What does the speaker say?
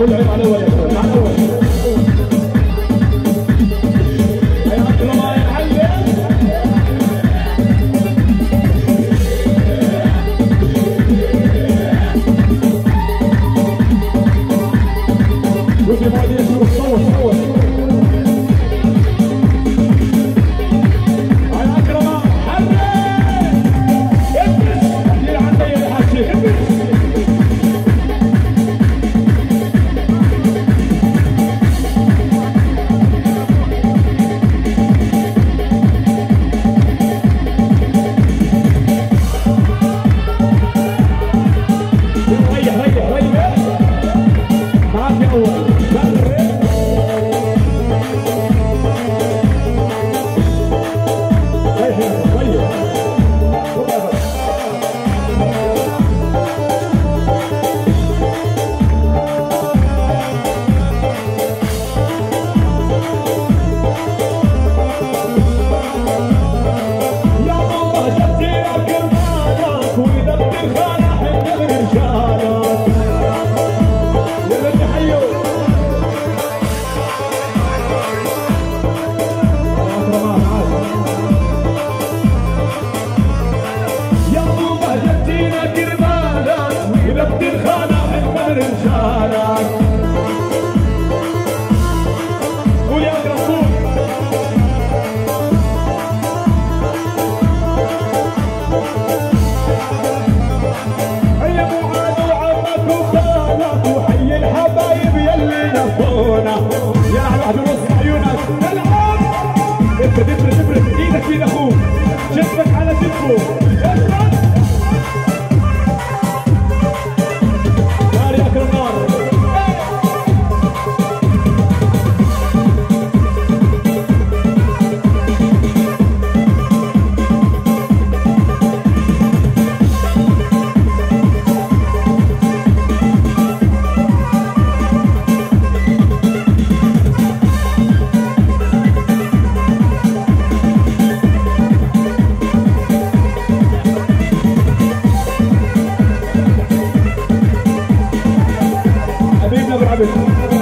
كل عيب علي وياك علي وياك We're going to do a solo, solo, solo. افرد افرد افرد إيدك ايد أخوك جسمك على كتفه David.